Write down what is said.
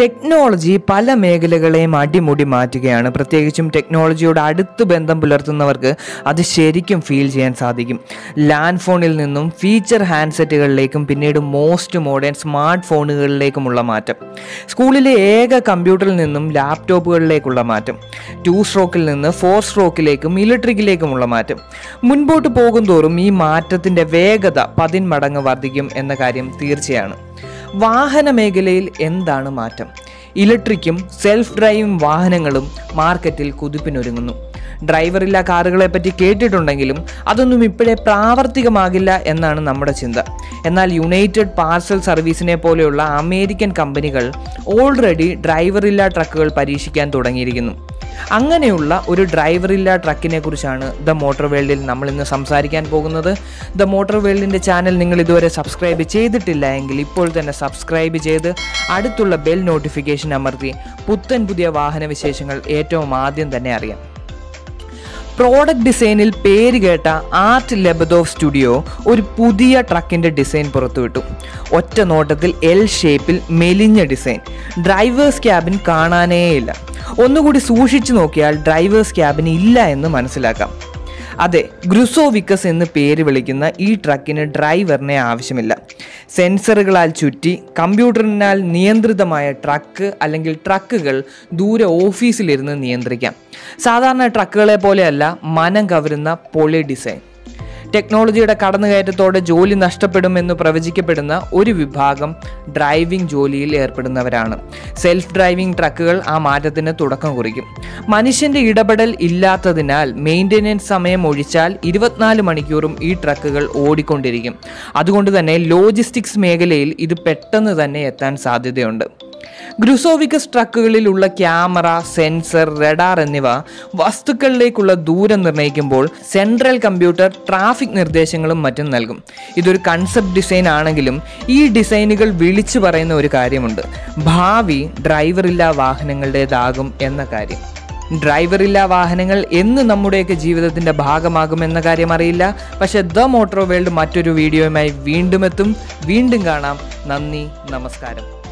Technology പല മേഖലകളെയും അടിമുടി മാറ്റുകയാണ്. പ്രത്യേകിച്ചും ടെക്നോളജിയോട് അടുത്ത് ബന്ധം പുലർത്തുന്നവർക്ക് അത് ശരിക്കും ഫീൽ ചെയ്യാൻ സാധിക്കും. ലാൻഡ് ഫോണിൽ നിന്നും ഫീച്ചർ ഹാൻഡ്സെറ്റുകളിലേക്കും പിന്നീട് മോസ്റ്റ് മോഡേൺ സ്മാർട്ട് ഫോണുകളിലേക്കുമുള്ള മാറ്റം. സ്കൂളിലെ ഏക കമ്പ്യൂട്ടറിൽ നിന്നും ലാപ്ടോപ്പുകളിലേക്കുള്ള മാറ്റം. ടു സ്ട്രോക്കിൽ നിന്ന് ഫോർ സ്ട്രോക്കിലേക്കും ഇലക്ട്രിക്കിലേക്കുമുള്ള മാറ്റം. മുൻപോട്ട് പോകും തോറും ഈ മാറ്റത്തിന്റെ വേഗത പതിന്മടങ്ങ് വർദ്ധിക്കും എന്ന കാര്യം തീർച്ചയാണ്. വാഹന മേഖലയിൽ എന്താണ് മാറ്റം? ഇലക്ട്രിക്കും സെൽഫ് ഡ്രൈവിംഗ് വാഹനങ്ങളും മാർക്കറ്റിൽ കുതിപ്പിനൊരുങ്ങുന്നു. ഡ്രൈവറില്ല കാറുകളെ പറ്റി കേട്ടിട്ടുണ്ടെങ്കിലും അതൊന്നും ഇപ്പോഴേ പ്രാവർത്തികമാകില്ല എന്നാണ് നമ്മുടെ ചിന്ത. എന്നാൽ യുണൈറ്റഡ് പാർസൽ സർവീസിനെ പോലെയുള്ള അമേരിക്കൻ കമ്പനികൾ ഓൾറെഡി ഡ്രൈവറില്ല ട്രക്കുകൾ പരീക്ഷിക്കാൻ തുടങ്ങിയിരിക്കുന്നു. അങ്ങനെയുള്ള ഒരു ഡ്രൈവറില്ല ട്രക്കിനെ കുറിച്ചാണ് ദ മോട്ടോർ വേൾഡിൽ നമ്മൾ ഇന്ന് സംസാരിക്കാൻ പോകുന്നത്. ദ മോട്ടോർ വേൾഡിന്റെ ചാനൽ നിങ്ങൾ ഇതുവരെ സബ്സ്ക്രൈബ് ചെയ്തിട്ടില്ല എങ്കിൽ ഇപ്പോൾ തന്നെ സബ്സ്ക്രൈബ് ചെയ്ത് അടുത്തുള്ള ബെൽ നോട്ടിഫിക്കേഷൻ അമർത്തി പുത്തൻ പുതിയ വാഹന വിശേഷങ്ങൾ ഏറ്റവും ആദ്യം തന്നെ അറിയാം. പ്രോഡക്റ്റ് ഡിസൈനിൽ പേര് കേട്ട ആർട്ട് ലെബദോവ് സ്റ്റുഡിയോ ഒരു പുതിയ ട്രക്കിന്റെ ഡിസൈൻ പുറത്തുവിട്ടു. ഒറ്റ നോട്ടത്തിൽ എൽ ഷേപ്പിൽ മെലിഞ്ഞ ഡിസൈൻ. Drivers cabin കാണാനേയില്ല. ഒന്നുകൂടി സൂക്ഷിച്ചു നോക്കിയാൽ ഡ്രൈവേഴ്സ് ക്യാബിൻ ഇല്ല എന്ന് മനസ്സിലാക്കാം. അതെ ഗ്രുസോവിക്കസ് എന്ന് പേര് വിളിക്കുന്ന ഈ ട്രക്കിന് ഡ്രൈവറിനെ ആവശ്യമില്ല. സെൻസറുകളാൽ ചുറ്റി കമ്പ്യൂട്ടറിനാൽ നിയന്ത്രിതമായ ട്രക്ക് അല്ലെങ്കിൽ ട്രക്കുകൾ ദൂരെ ഓഫീസിലിരുന്ന് നിയന്ത്രിക്കാം. സാധാരണ ട്രക്കുകളെ പോലെയല്ല മനം കവരുന്ന പൊളി ഡിസൈൻ. ടെക്നോളജിയുടെ കടന്നുകയറ്റത്തോടെ ജോലി നഷ്ടപ്പെടുമെന്ന് പ്രവചിക്കപ്പെടുന്ന ഒരു വിഭാഗം ഡ്രൈവിംഗ് ജോലിയിൽ ഏർപ്പെടുന്നവരാണ്. സെൽഫ് ഡ്രൈവിംഗ് ട്രക്കുകൾ ആ മാറ്റത്തിന് തുടക്കം കുറിക്കും. മനുഷ്യന്റെ ഇടപെടൽ ഇല്ലാത്തതിനാൽ മെയിന്റെനൻസ് സമയം ഒഴിച്ചാൽ ഇരുപത്തിനാല് മണിക്കൂറും ഈ ട്രക്കുകൾ ഓടിക്കൊണ്ടിരിക്കും. അതുകൊണ്ട് തന്നെ ലോജിസ്റ്റിക്സ് മേഖലയിൽ ഇത് പെട്ടെന്ന് തന്നെ എത്താൻ സാധ്യതയുണ്ട്. ഗ്രുസോവിക്കസ് ട്രക്കുകളിലുള്ള ക്യാമറ സെൻസർ റഡാർ എന്നിവ വസ്തുക്കളിലേക്കുള്ള ദൂരം നിർണയിക്കുമ്പോൾ സെൻട്രൽ കമ്പ്യൂട്ടർ ട്രാഫിക് നിർദ്ദേശങ്ങളും മറ്റും നൽകും. ഇതൊരു കൺസെപ്റ്റ് ഡിസൈൻ ആണെങ്കിലും ഈ ഡിസൈനുകൾ വിളിച്ചു പറയുന്ന ഒരു കാര്യമുണ്ട്. ഭാവി ഡ്രൈവറില്ലാ വാഹനങ്ങളുടേതാകും എന്ന കാര്യം. ഡ്രൈവറില്ലാ വാഹനങ്ങൾ എന്ന് നമ്മുടെയൊക്കെ ജീവിതത്തിന്റെ ഭാഗമാകുമെന്ന കാര്യം അറിയില്ല. പക്ഷേ ദ മോട്ടോർ വേൾഡ് മറ്റൊരു വീഡിയോയുമായി വീണ്ടും എത്തും. വീണ്ടും കാണാം. നന്ദി നമസ്കാരം.